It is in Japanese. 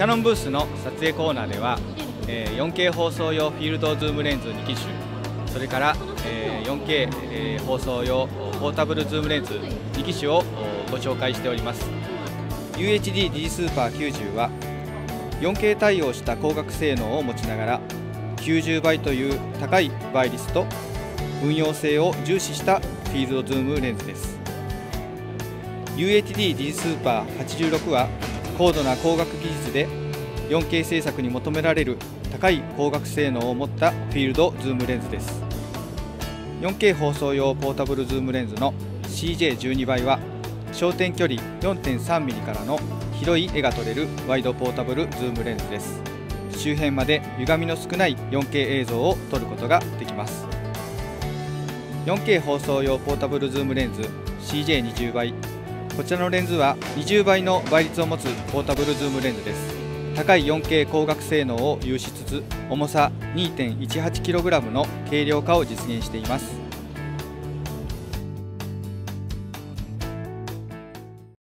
キヤノンブースの撮影コーナーでは、え 4K 放送用フィールドズームレンズ2機種それから、え 4K、え放送用ポータブルズームレンズ2機種をご紹介しております。UHD DIGISUPER 90は 4K 対応した光学性能を持ちながら90倍という高い倍率と運用性を重視したフィールドズームレンズです。UHD DIGISUPER 86は高度な光学技術で 4K 制作に求められる高い光学性能を持ったフィールドズームレンズです。4K 放送用ポータブルズームレンズの CJ12 倍は焦点距離 4.3mm からの広い絵が撮れるワイドポータブルズームレンズです。周辺まで歪みの少ない 4K 映像を撮ることができます。4K 放送用ポータブルズームレンズ CJ20 倍こちらのレンズは20倍の倍率を持つポータブルズームレンズです。高い 4K 光学性能を有しつつ重さ 2.18kg の軽量化を実現しています。